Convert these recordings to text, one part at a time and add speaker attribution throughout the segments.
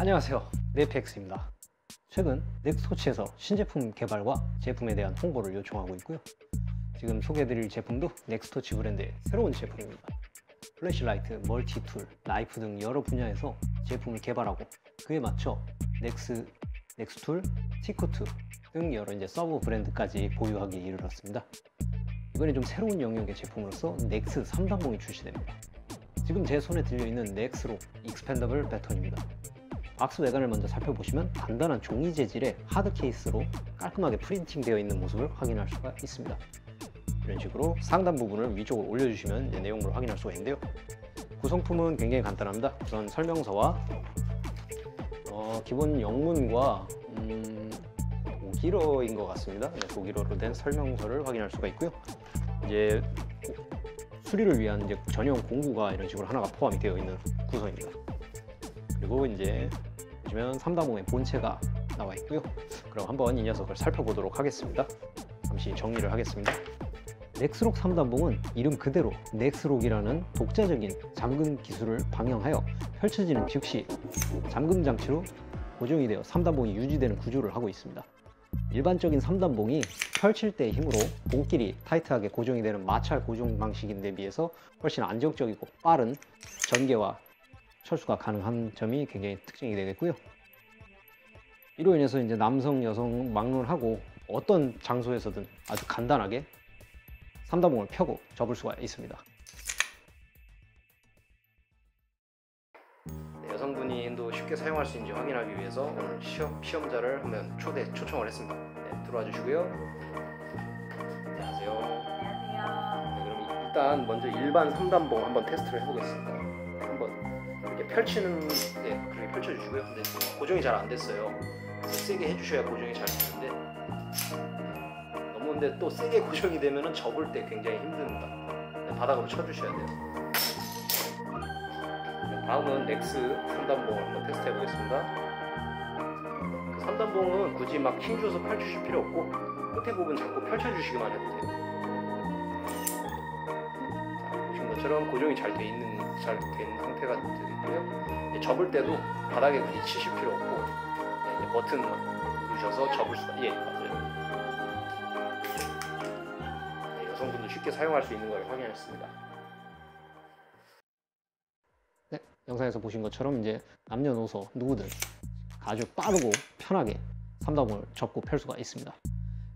Speaker 1: 안녕하세요. 넷피엑스입니다. 최근 넥스토치에서 신제품 개발과 제품에 대한 홍보를 요청하고 있고요. 지금 소개해드릴 제품도 넥스토치 브랜드의 새로운 제품입니다. flashlight, multi-tool, 나이프 등 여러 분야에서 제품을 개발하고 그에 맞춰 넥스, 넥스툴, 티코투 등 여러 이제 sub brand까지 보유하기에 이르렀습니다. 이번에 좀 새로운 영역의 제품으로서 넥스 3단봉이 출시됩니다. 지금 제 손에 들려있는 넥스로 expandable baton입니다 박스 외관을 먼저 살펴보시면 단단한 종이 재질의 hard case로 깔끔하게 프린팅 되어 있는 모습을 확인할 수가 있습니다. 이런 식으로 상단 부분을 위쪽으로 올려주시면 내용물을 확인할 수가 있는데요. 구성품은 굉장히 간단합니다. 우선 설명서와 어, 기본 영문과 음, 독일어인 것 같습니다. 네, 독일어로 된 설명서를 확인할 수가 있고요. 이제 수리를 위한 이제 전용 공구가 이런 식으로 하나가 포함이 되어 있는 구성입니다. 그리고 이제 보시면 3단봉의 본체가 나와 있고요. 그럼 한번 이 녀석을 살펴보도록 하겠습니다. 잠시 정리를 하겠습니다. 넥스록 3단봉은 이름 그대로 넥스록이라는 독자적인 잠금 기술을 방영하여 펼쳐지는 즉시 잠금 장치로 고정이 되어 3단봉이 유지되는 구조를 하고 있습니다. 일반적인 3단봉이 펼칠 때의 힘으로 봉끼리 타이트하게 고정이 되는 마찰 고정 방식인데 비해서 훨씬 안정적이고 빠른 전개와 철수가 가능한 점이 굉장히 특징이 되겠고요. 이로 인해서 이제 남성, 여성 막론하고 어떤 장소에서든 아주 간단하게 3단봉을 펴고 접을 수가 있습니다. 네, 여성분이 쉽게 사용할 수 있는지 확인하기 위해서 오늘 시험, 시험자를 한번 초대 초청을 했습니다. 네, 들어와 주시고요. 안녕하세요.
Speaker 2: 안녕하세요.
Speaker 1: 네, 그럼 일단 먼저 일반 3단봉 한번 테스트를 해보겠습니다. 펼치는 네 그렇게 펼쳐주시고요. 근데 고정이 잘 안 됐어요. 세게 해주셔야 고정이 잘 되는데 너무 근데 또 세게 고정이 되면은 접을 때 굉장히 힘듭니다. 네, 바닥으로 쳐주셔야 돼요. 네, 다음은 넥스 3단봉을 한번 테스트 해보겠습니다. 그 3단봉은 굳이 막 힘줘서 펼치실 필요 없고 끝에 부분 자꾸 펼쳐주시기만 해도 돼요. 것처럼 고정이 잘 돼 있는 잘 된 상태가 되고요. 접을 때도 바닥에 굳이 치실 필요 없고 네, 이제 버튼 누르셔서 접을 수가 예 맞아요. 네, 여성분도 쉽게 사용할 수 있는 걸 확인했습니다. 네, 영상에서 보신 것처럼 이제 남녀노소 누구든 아주 빠르고 편하게 3단봉을 접고 펼 수가 있습니다.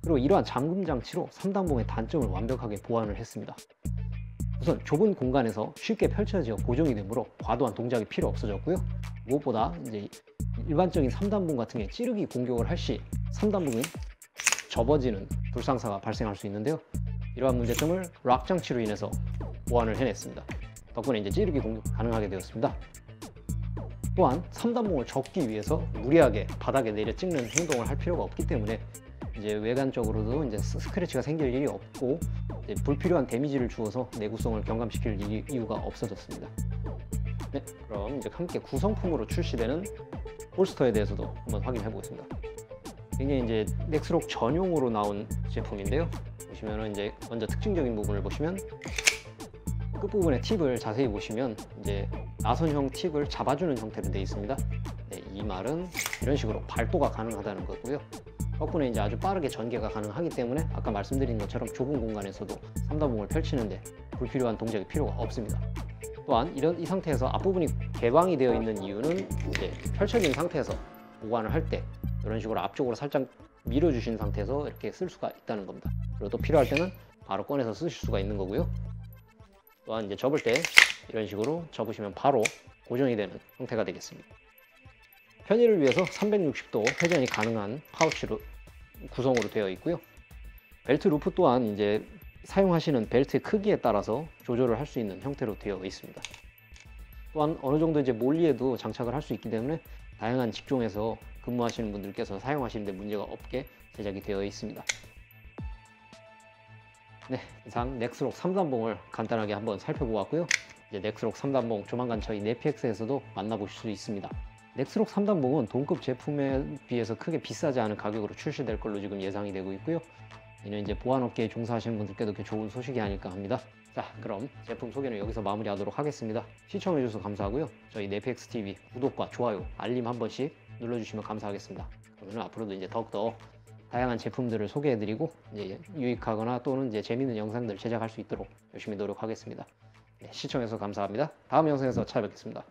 Speaker 1: 그리고 이러한 잠금 장치로 3단봉의 단점을 완벽하게 보완을 했습니다. 우선 좁은 공간에서 쉽게 펼쳐져 고정이 되므로 과도한 동작이 필요 없어졌고요. 무엇보다 이제 일반적인 3단봉 같은 게 찌르기 공격을 할 시 3단봉이 접어지는 불상사가 발생할 수 있는데요. 이러한 문제점을 락 장치로 인해서 보완을 해냈습니다. 덕분에 이제 찌르기 공격 가능하게 되었습니다. 또한 3단봉을 접기 위해서 무리하게 바닥에 내려 찍는 행동을 할 필요가 없기 때문에 이제 외관적으로도 이제 스크래치가 생길 일이 없고 불필요한 데미지를 주어서 내구성을 경감시킬 이유가 없어졌습니다. 네, 그럼 이제 함께 구성품으로 출시되는 홀스터에 대해서도 한번 확인해 보겠습니다. 굉장히 이제 넥스록 전용으로 나온 제품인데요. 보시면은 이제 먼저 특징적인 부분을 보시면 끝부분의 팁을 자세히 보시면 이제 나선형 팁을 잡아주는 형태로 되어 있습니다. 네, 이 말은 이런 식으로 발도가 가능하다는 거고요. 덕분에 이제 아주 빠르게 전개가 가능하기 때문에 아까 말씀드린 것처럼 좁은 공간에서도 삼단봉을 펼치는데 불필요한 동작이 필요가 없습니다. 또한 이런 이 상태에서 앞부분이 개방이 되어 있는 이유는 이제 펼쳐진 상태에서 보관을 할 때 이런 식으로 앞쪽으로 살짝 밀어주신 상태에서 이렇게 쓸 수가 있다는 겁니다. 그리고 또 필요할 때는 바로 꺼내서 쓰실 수가 있는 거고요. 또한 이제 접을 때 이런 식으로 접으시면 바로 고정이 되는 형태가 되겠습니다. 편의를 위해서 360도 회전이 가능한 파우치로 구성으로 되어 있고요. 벨트 루프 또한 이제 사용하시는 벨트의 크기에 따라서 조절을 할 수 있는 형태로 되어 있습니다. 또한 어느 정도 이제 몰리에도 장착을 할 수 있기 때문에 다양한 직종에서 근무하시는 분들께서 사용하시는데 문제가 없게 제작이 되어 있습니다. 네, 이상 넥스록 3단봉을 간단하게 한번 살펴보았고요. 이제 넥스록 3단봉 조만간 저희 네피엑스에서도 만나보실 수 있습니다. 넥스록 3단봉은 동급 제품에 비해서 크게 비싸지 않은 가격으로 출시될 걸로 지금 예상이 되고 있고요. 이는 이제 보안업계에 종사하시는 분들께도 그 좋은 소식이 아닐까 합니다. 자, 그럼 제품 소개는 여기서 마무리하도록 하겠습니다. 시청해주셔서 감사하고요. 저희 네펙스 TV 구독과 좋아요, 알림 한 번씩 눌러주시면 감사하겠습니다. 그러면 앞으로도 이제 더욱더 다양한 제품들을 소개해드리고 이제 유익하거나 또는 이제 재밌는 영상들 제작할 수 있도록 열심히 노력하겠습니다. 네, 시청해주셔서 감사합니다. 다음 영상에서 찾아뵙겠습니다.